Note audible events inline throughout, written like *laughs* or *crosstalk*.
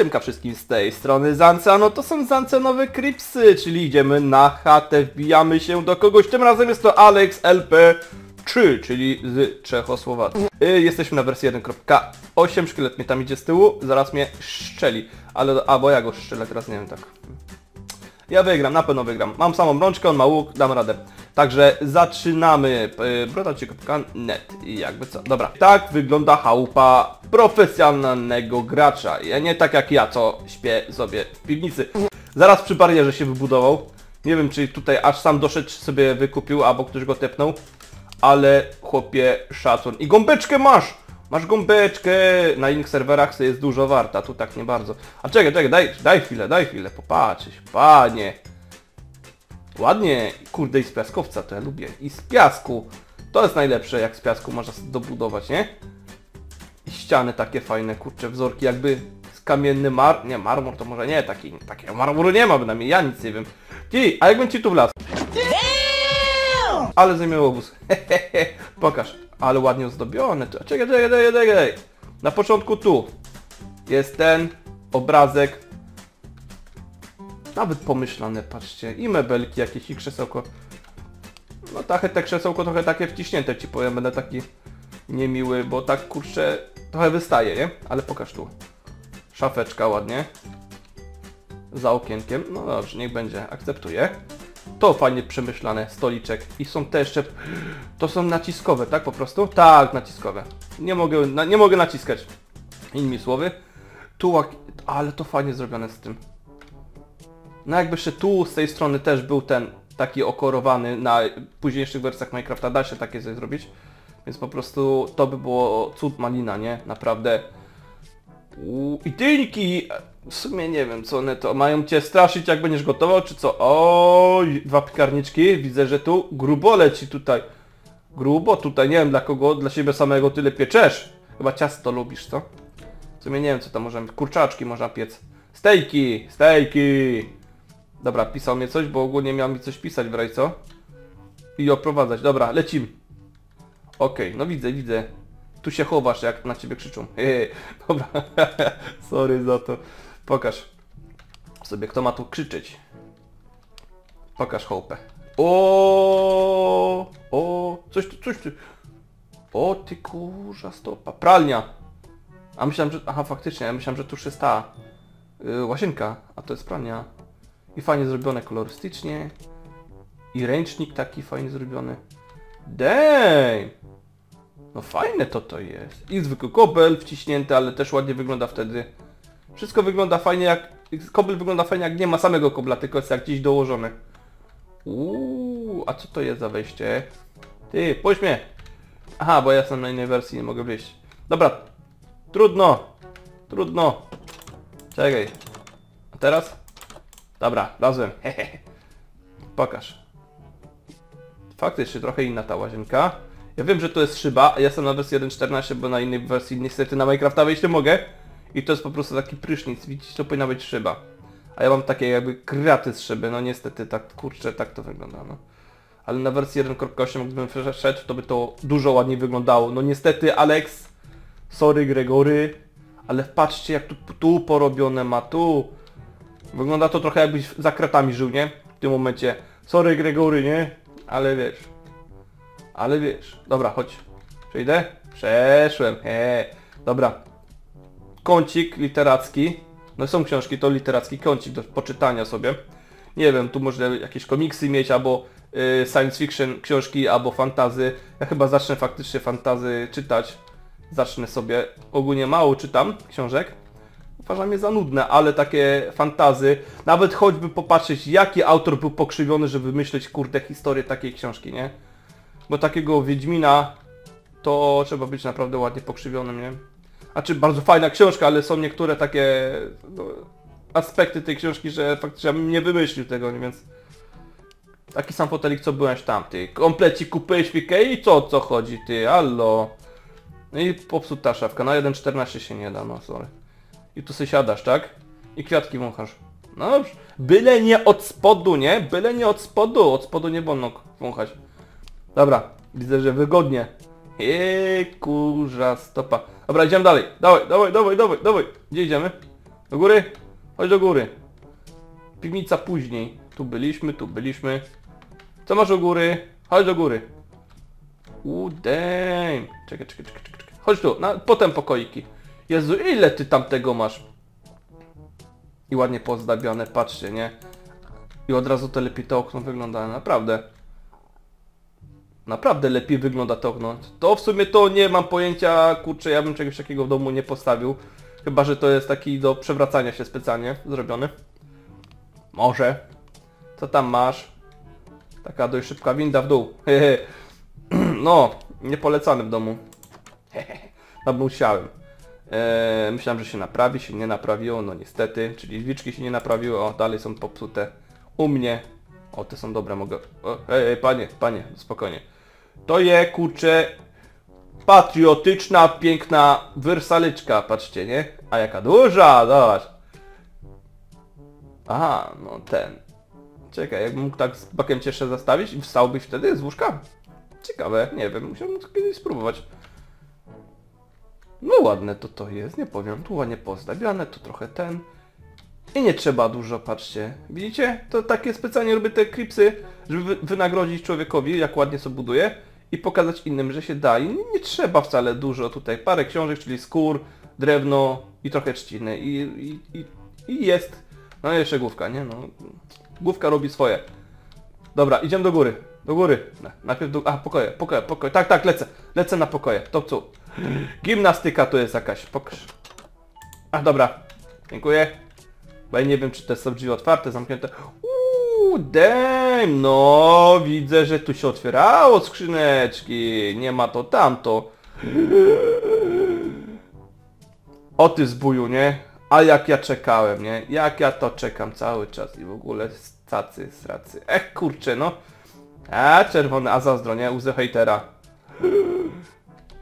Siemka wszystkim z tej strony Zance, a no to są Zancenowe Cripsy, czyli idziemy na chatę, wbijamy się do kogoś, tym razem jest to Alex LP3, czyli z Czechosłowacji. Y, Jesteśmy na wersji 1.8, szkielet mnie tam idzie z tyłu, zaraz mnie szczeli, ale, albo ja go szczelę, teraz nie wiem tak. Ja wygram, na pewno wygram. Mam samą rączkę, on ma łuk, dam radę. Także zaczynamy. Yy, Brodacie.net i jakby co. Dobra. Tak wygląda chałupa profesjonalnego gracza. Ja nie tak jak ja, co śpię sobie w piwnicy. Zaraz przy barierze się wybudował. Nie wiem, czy tutaj aż sam doszedł, sobie wykupił, albo ktoś go tepnął. Ale chłopie, szacun. I gąbeczkę masz! Masz gąbeczkę! Na innych serwerach to jest dużo warta, tu tak nie bardzo. A czekaj, czekaj, daj, daj chwilę, daj chwilę, popatrzeć, panie. Ładnie, kurde i z piaskowca to ja lubię. I z piasku. To jest najlepsze, jak z piasku można dobudować, nie? I ściany takie fajne, kurcze, wzorki jakby z kamienny mar... Nie, marmur to może nie, taki, takiego marmuru nie ma bynajmniej, ja nic nie wiem. Ty, a jakbym ci tu wlazł? Ale zajmie obóz. *laughs* Pokaż. Ale ładnie ozdobione. Czekaj, czekaj, czekaj, czekaj. Na początku tu jest ten obrazek. Nawet pomyślane, patrzcie. I mebelki jakieś, i krzesełko. No trochę te krzesełko trochę takie wciśnięte ci powiem, będę taki niemiły, bo tak kurczę trochę wystaje, nie? Ale pokaż tu. Szafeczka ładnie. Za okienkiem. No dobrze, niech będzie. Akceptuję. To fajnie przemyślane, stoliczek. I są te jeszcze... To są naciskowe, tak po prostu? Tak, naciskowe. Nie mogę, na, nie mogę naciskać. Innymi słowy. Tu, ale to fajnie zrobione z tym. No jakby jeszcze tu z tej strony też był ten taki okorowany na późniejszych wersjach Minecrafta da się takie coś zrobić. Więc po prostu to by było cud malina, nie? Naprawdę. I dynki! W sumie nie wiem co one to mają cię straszyć jak będziesz gotował czy co? Oj, dwa piekarniczki. Widzę, że tu grubo leci tutaj. Grubo tutaj, nie wiem dla kogo, dla siebie samego tyle pieczesz. Chyba ciasto lubisz, co? W sumie nie wiem co tam możemy, kurczaczki można piec. Stejki, stejki. Dobra, pisał mnie coś, bo ogólnie miał mi coś pisać w co? I oprowadzać. Dobra, lecimy. Okej, no widzę, widzę. Tu się chowasz, jak na ciebie krzyczą. *laughs* Hehe, dobra. *laughs* Sorry za to. Pokaż sobie, kto ma tu krzyczeć. Pokaż hołpę. O, o, coś tu, coś tu. O, ty kurza stopa. Pralnia. A myślałem, że... Aha, faktycznie, ja myślałem, że tuż jest ta yy, łazienka, a to jest pralnia. I fajnie zrobione kolorystycznie. I ręcznik taki fajnie zrobiony. Damn! No fajne to to jest. I zwykły kobel wciśnięty, ale też ładnie wygląda wtedy. Wszystko wygląda fajnie jak... Kobel wygląda fajnie jak nie ma samego kobla, tylko jest jak gdzieś dołożony. Uuu, a co to jest za wejście? Ty, puść mnie! Aha, bo ja jestem na innej wersji, nie mogę wyjść. Dobra, trudno. Trudno. Czekaj. A teraz? Dobra, razem. Hehehe. *laughs* Pokaż. Faktycznie trochę inna ta łazienka. Ja wiem, że to jest szyba, ja jestem na wersji 1.14, bo na innej wersji niestety na Minecrafta wejść nie mogę. I to jest po prostu taki prysznic, widzicie, to powinna być szyba. A ja mam takie jakby kraty z szyby, no niestety tak, kurczę, tak to wygląda, no. Ale na wersji 1.8 gdybym przeszedł, to by to dużo ładniej wyglądało. No niestety, Alex, sorry Gregory, ale patrzcie jak tu, tu porobione ma, tu. Wygląda to trochę jakbyś za kratami żył, nie? W tym momencie. Sorry Gregory, nie? Ale wiesz. Ale wiesz. Dobra, chodź. Przejdę? Przeszłem. He. Dobra. Kącik literacki. No są książki, to literacki kącik do poczytania sobie. Nie wiem, tu można jakieś komiksy mieć, albo y, science fiction książki, albo fantazy. Ja chyba zacznę faktycznie fantazy czytać. Zacznę sobie. Ogólnie mało czytam książek. Uważam je za nudne, ale takie fantazy, nawet choćby popatrzeć jaki autor był pokrzywiony, żeby wymyśleć kurde historię takiej książki, nie? Bo takiego Wiedźmina to trzeba być naprawdę ładnie pokrzywionym, nie? A czy bardzo fajna książka, ale są niektóre takie no, aspekty tej książki, że faktycznie bym nie wymyślił tego, nie? Więc taki sam fotelik co byłeś tam, ty. Kompleci kupujesz w Ikei? Co co chodzi, ty? Allo. No i popsuta szafka, na 1.14 się nie da, no sorry. I tu sobie siadasz, tak? I kwiatki wąchasz. No dobrze. Byle nie od spodu, nie? Byle nie od spodu. Od spodu nie wolno wąchać. Dobra. Widzę, że wygodnie. Eee, kurza stopa. Dobra, idziemy dalej. Dawaj, dawaj, dawaj, dawaj, dawaj. Gdzie idziemy? Do góry? Chodź do góry. Piwnica później. Tu byliśmy, tu byliśmy. Co masz do góry? Chodź do góry. U damn. Czekaj, czekaj, czekaj, czekaj. czekaj. Chodź tu, na, potem pokoiki. Jezu, ile ty tam tego masz? I ładnie pozdabiane, patrzcie, nie? I od razu to lepiej to okno wygląda, naprawdę. Naprawdę lepiej wygląda to okno. To w sumie to nie mam pojęcia, kurczę, ja bym czegoś takiego w domu nie postawił. Chyba, że to jest taki do przewracania się specjalnie zrobiony. Może. Co tam masz? Taka dość szybka winda w dół. *clears throat* No, nie polecamy w domu. No musiałem. Eee, myślałem, że się naprawi, się nie naprawiło, no niestety. Czyli drzwiczki się nie naprawiły, o, dalej są popsute. U mnie. O, te są dobre, mogę... O, ej, ej, panie, panie, spokojnie. To je, kurczę, patriotyczna, piękna wersalyczka, patrzcie, nie? A jaka duża, zobacz. Aha, no ten. Czekaj, jakbym mógł tak z bakiem cieszę zastawić i wstałbyś wtedy z łóżka? Ciekawe, nie wiem, musiałbym kiedyś spróbować. No ładne to to jest, nie powiem, tu ładnie pozdabiane, tu trochę ten. I nie trzeba dużo, patrzcie. Widzicie? To takie specjalnie robię te klipsy, żeby wy- wynagrodzić człowiekowi, jak ładnie sobie buduje i pokazać innym, że się da. I nie, trzeba wcale dużo tutaj. Parę książek, czyli skór, drewno i trochę trzciny. I, i, i, i jest. No i jeszcze główka, nie? No, główka robi swoje. Dobra, idziemy do góry. Do góry. Na- Najpierw do... A, pokoje, pokoje, pokoje. Tak, tak, lecę. Lecę na pokoje. To co? Gimnastyka to jest jakaś. Pokaż. A, dobra. Dziękuję. Bo ja nie wiem, czy te są drzwi otwarte, zamknięte. Uuu, damn, no, widzę, że tu się otwierało skrzyneczki. Nie ma to tamto. O ty zbuju, nie? A jak ja czekałem, nie? Jak ja to czekam cały czas i w ogóle stacy, stracy. Ech, kurczę, no. A, czerwony, a zazdro, nie? Łzy hejtera.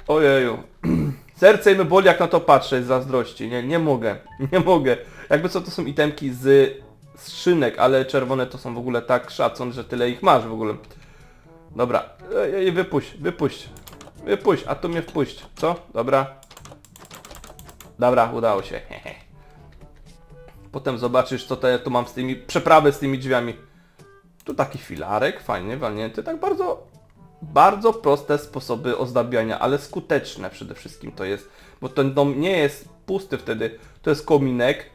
Ojeju. *clears throat* Serce mi boli jak na to patrzę z zazdrości. Nie, nie mogę. *laughs* Nie mogę. Jakby co to są itemki z skrzynek, ale czerwone to są w ogóle tak szacun, że tyle ich masz w ogóle. Dobra. Ej, ej, wypuść, wypuść. Wypuść, a tu mnie wpuść. Co? Dobra. Dobra, udało się. *laughs* Potem zobaczysz co ja tu mam z tymi, przeprawy z tymi drzwiami. Tu taki filarek, fajnie walnięty, tak bardzo, bardzo proste sposoby ozdabiania, ale skuteczne przede wszystkim to jest, bo ten dom nie jest pusty wtedy, to jest kominek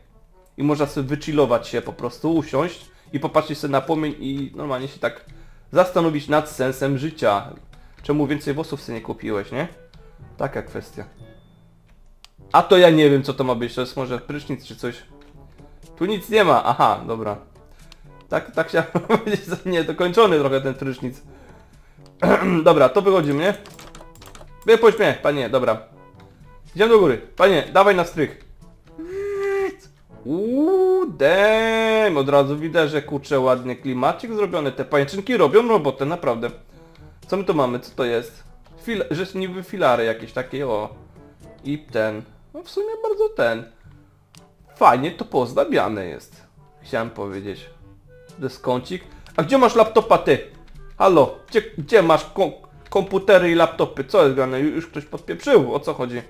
i można sobie wychillować się, po prostu usiąść i popatrzeć sobie na płomień i normalnie się tak zastanowić nad sensem życia. Czemu więcej włosów sobie nie kupiłeś, nie? Taka kwestia. A to ja nie wiem co to ma być, to jest może prysznic czy coś. Tu nic nie ma, aha, dobra. Tak, tak chciałem *laughs* powiedzieć, że niedokończony trochę ten prysznic. *clears throat* dobra, to wychodzimy, nie? Wypuść mnie, panie, dobra. Idziemy do góry. Panie, dawaj na strych. Uuu, od razu widać, że kurczę ładnie klimacik zrobiony. Te pajęczynki robią robotę, naprawdę. Co my tu mamy? Co to jest? Fil że niby filary jakieś takie, o. I ten. No w sumie bardzo ten. Fajnie to pozdabiane jest. Chciałem powiedzieć. Dyskoncik. A gdzie masz laptopa ty? Halo, gdzie, gdzie masz kom komputery i laptopy? Co jest grane? Ju- Już ktoś podpieprzył, o co chodzi?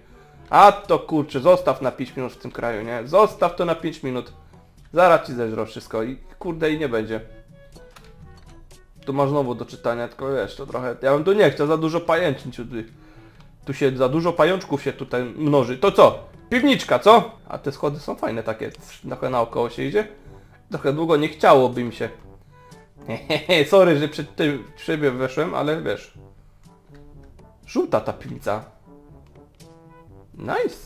A to kurczę, zostaw na 5 minut w tym kraju, nie? Zostaw to na 5 minut. Zaraz ci zeżro wszystko i kurde i nie będzie. Tu masz znowu do czytania, tylko wiesz, to trochę... Ja bym tu nie chciał, za dużo pajęczyn tu, tu się, za dużo pajączków się tutaj mnoży. To co? Piwniczka, co? A te schody są fajne takie, trochę naokoło się idzie. Trochę długo nie chciałoby mi się. Hehehe, *laughs* sorry, że przed tym siebie weszłem, ale wiesz. Żółta ta piwnica. Nice.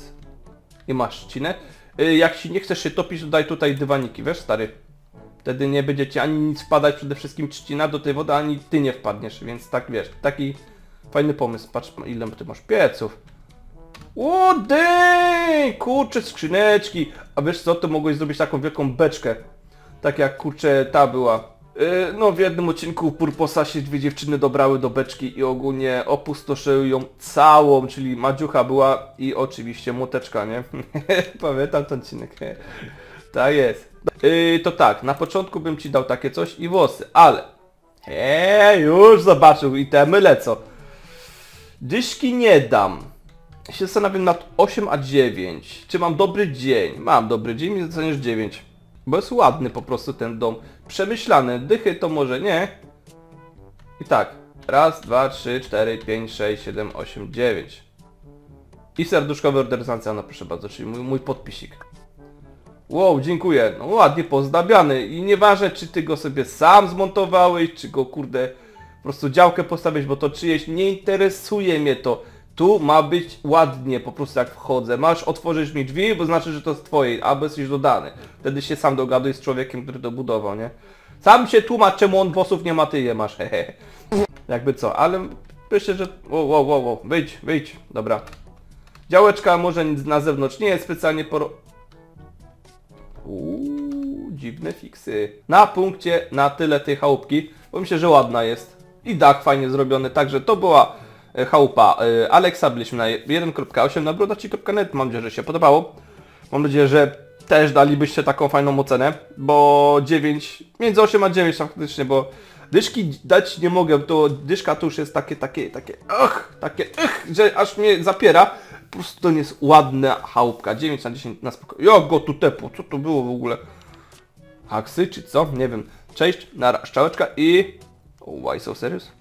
I masz ścinę. Y, Jak ci nie chcesz się topić, to daj tutaj dywaniki, wiesz stary. Wtedy nie będzie ci ani nic wpadać, przede wszystkim trzcina do tej wody, ani ty nie wpadniesz, więc tak wiesz, taki fajny pomysł. Patrz ile ty masz pieców. Dang! Kurczę, skrzyneczki! A wiesz co, to mogłeś zrobić taką wielką beczkę. Tak jak kurczę ta była. Yy, no w jednym odcinku Purposa się dwie dziewczyny dobrały do beczki i ogólnie opustoszyły ją całą, czyli Madziucha była i oczywiście młoteczka, nie? *laughs* Pamiętam ten odcinek. *laughs* tak jest. Yy, to tak, na początku bym ci dał takie coś i włosy, ale... Eee, już zobaczył, itemy lecą. Dyszki nie dam. się zastanawiam nad 8 a 9. Czy mam dobry dzień? Mam dobry dzień, mi docenisz 9. Bo jest ładny po prostu ten dom. Przemyślany. Dychy to może nie. I tak. Raz, dwa, trzy, cztery, pięć, sześć, siedem, osiem, dziewięć. I serduszkowy order no proszę bardzo, czyli mój, mój podpisik. Wow, dziękuję. No ładnie pozdabiany i nieważne czy ty go sobie sam zmontowałeś, czy go kurde po prostu działkę postawić, bo to czyjeś, nie interesuje mnie to. Tu ma być ładnie, po prostu jak wchodzę. Masz otworzyć mi drzwi, bo znaczy, że to jest twoje, albo jesteś dodany. Wtedy się sam dogaduj z człowiekiem, który to budował, nie? Sam się tłumacz, czemu on włosów nie ma, ty je masz, hehe. Jakby co, ale myślę, że... Wow, wow, wow, wow. wyjdź, wyjdź, dobra. Działeczka może nic na zewnątrz nie jest specjalnie poro... Uuu, dziwne fiksy. Na punkcie na tyle tej chałupki, bo myślę, że ładna jest. I dach fajnie zrobiony, także to była chałupa e, Alexa. Byliśmy na 1.8 na brodaci.net. Mam nadzieję, że się podobało. Mam nadzieję, że też dalibyście taką fajną ocenę, bo 9, między 8 a 9 faktycznie, bo dyszki dać nie mogę, to dyszka to już jest takie, takie, takie, ach, takie, ach, że aż mnie zapiera. Po prostu to nie jest ładna chałupka. 9 na 10 na spokojnie. Jak go tu tepło, co to było w ogóle? Haksy czy co? Nie wiem. Cześć, na szczałeczka i... Why so serious?